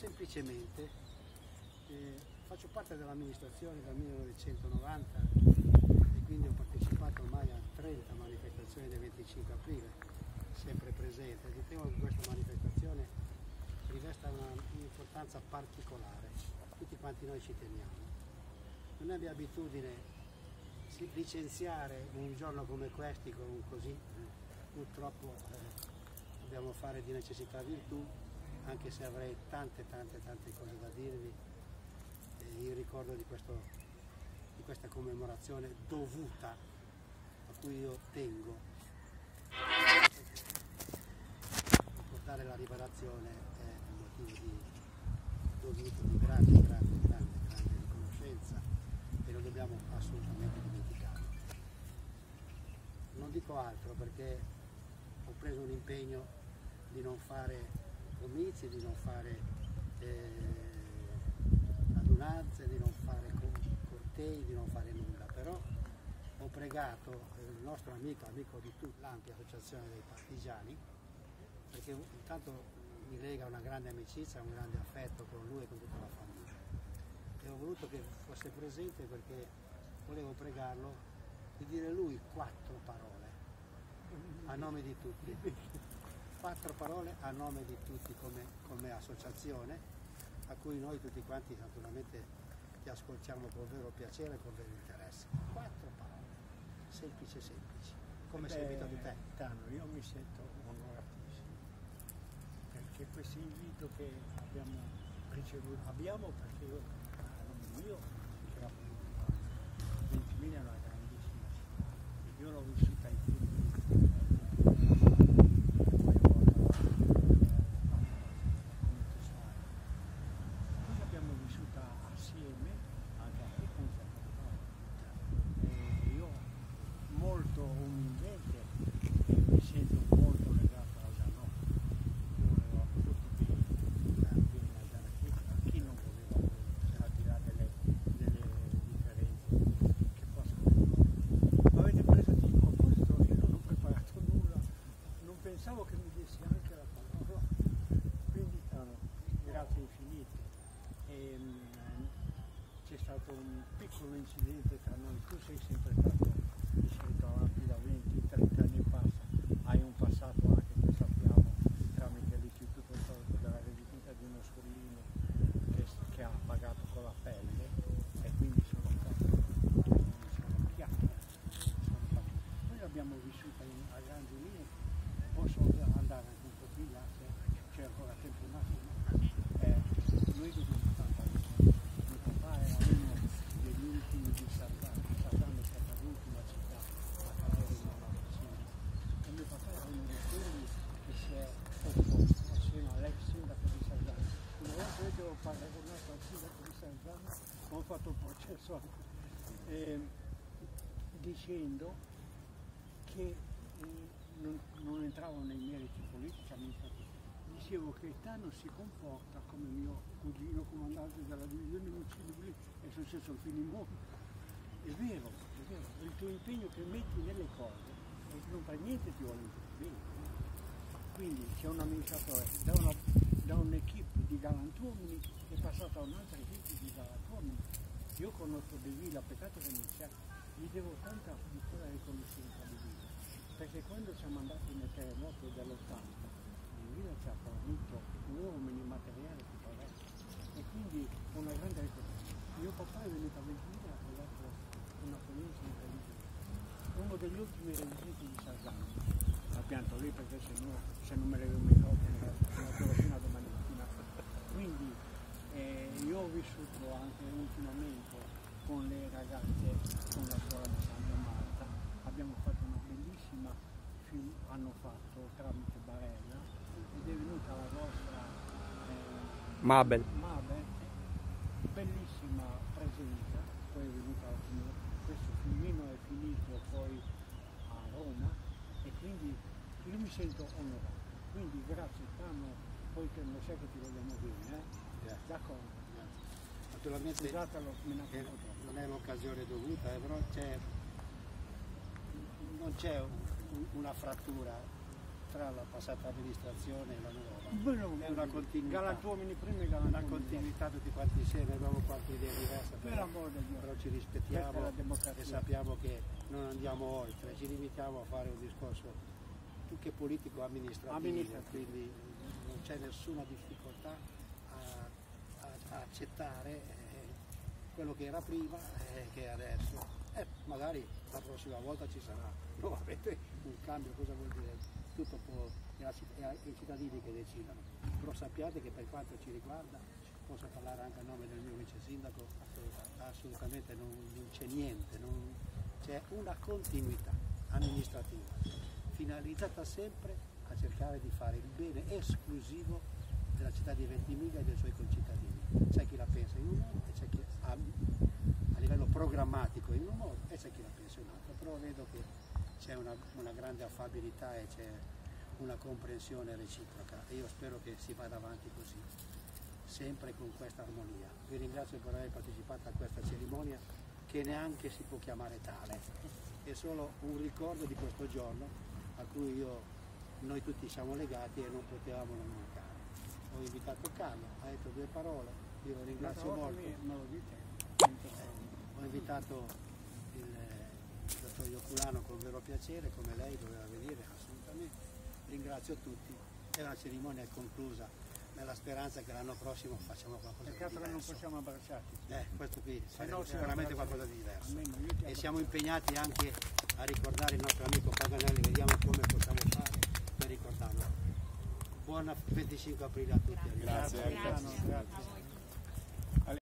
semplicemente eh, faccio parte dell'amministrazione dal 1990 e quindi ho partecipato ormai a 30 manifestazioni del 25 aprile, sempre presente. Ritengo che questa manifestazione rivesta un'importanza particolare, tutti quanti noi ci teniamo. Non è abitudine licenziare un giorno come questo con un così, purtroppo eh, dobbiamo fare di necessità virtù, anche se avrei tante tante tante cose da dirvi in ricordo di, questo, di questa commemorazione dovuta a cui io tengo. Portare la rivelazione è un motivo di dovuto, di grande, grande, grande, grande riconoscenza e lo dobbiamo assolutamente dimenticare. Non dico altro perché ho preso un impegno di non fare comizi, di non fare eh, adunanze, di non fare cortei, di non fare nulla, però ho pregato il nostro amico, amico di tutta l'ampia associazione dei partigiani, perché intanto mi lega una grande amicizia, un grande affetto con lui e con tutta la famiglia. E ho voluto che fosse presente perché volevo pregarlo di dire lui quattro parole a nome di tutti quattro parole a nome di tutti come, come associazione a cui noi tutti quanti naturalmente ti ascoltiamo con vero piacere e con vero interesse. Quattro parole, semplici semplici, come sei abituato te. Tano, io mi sento onoratissimo perché questo invito che abbiamo ricevuto, abbiamo perché io, io che era 20.000 è una grandissima città, io l'ho stato un piccolo incidente tra noi, tu sei sempre stato di avanti da 20-30 vissuta in eh, dicendo che eh, non, non, entravo nei meriti politici. Dicevo che Tano si comporta come mio cugino comandante della divisione civili è successo al finimondo. È vero, è vero, il tuo impegno che metti nelle cose e non per niente ti vuole bene. Quindi c'è un amministratore da, una, da un'equipe di galantuomini è passato a un'altra equipe di galantuomini io conosco De Villa, peccato che non c'è, gli devo tanta piccola riconoscenza di Villa, perché quando siamo andati nel terremoto dell'80, De Villa ci ha fornito uomini, materiali, tutto resto, e quindi una grande riconoscenza. Mio papà è venuto a Ventimiglia e ha dato una provincia incredibile. Uno degli ultimi residenti di Sarzano, ha pianto lì perché se, no, se non me l'avevo messo ancora fino a domani mattina. Quindi eh, io ho vissuto ultimamente con le ragazze con la scuola di Santa Marta, abbiamo fatto una bellissima film, hanno fatto tramite Barella ed è venuta la vostra eh, Mabel. Mabel, bellissima presenza, poi è venuta questo filmino è finito poi a Roma e quindi io mi sento onorato. Quindi grazie Tano, poi che lo sai che ti vogliamo bene, eh? D'accordo. Naturalmente eh, non è l'occasione dovuta, eh, però non c'è un, una frattura tra la passata amministrazione e la nuova. È una continuità. Galantuomini prima e Una galantuomini continuità tutti quanti insieme, abbiamo qualche idea diversa, Per però, però ci rispettiamo e sappiamo che non andiamo oltre, ci limitiamo a fare un discorso più che politico amministrativo, Amministrativo. quindi non c'è nessuna difficoltà accettare eh, quello che era prima e che è adesso. Eh, magari la prossima volta ci sarà nuovamente un cambio, cosa vuol dire? Tutto può, è, ai cittadini che decidono, però sappiate che per quanto ci riguarda, posso parlare anche a nome del mio vice sindaco, assolutamente non, non c'è niente, c'è una continuità amministrativa finalizzata sempre a cercare di fare il bene esclusivo della città di Ventimiglia e dei suoi concittadini. C'è chi la pensa in un modo e c'è chi ha, a livello programmatico in un modo e c'è chi la pensa in un altro, però vedo che c'è una, una grande affabilità e c'è una comprensione reciproca e io spero che si vada avanti così, sempre con questa armonia. Vi ringrazio per aver partecipato a questa cerimonia che neanche si può chiamare tale, è solo un ricordo di questo giorno a cui io, noi tutti siamo legati e non potevamo non mancare. Ho invitato Carlo, ha detto due parole, io lo ringrazio molto. me lo dite. Ho invitato il, dottor Ioculano con vero piacere, come lei doveva venire assolutamente. Ringrazio tutti. È una cerimonia conclusa nella speranza che l'anno prossimo facciamo qualcosa di Peccato che non diverso. possiamo abbracciarti. Eh, questo qui sarebbe sicuramente qualcosa di diverso. E siamo impegnati anche a ricordare il nostro amico Paganelli, vediamo come possiamo fare per ricordarlo. Buon 25 aprile a tutti. Grazie. Grazie. Grazie.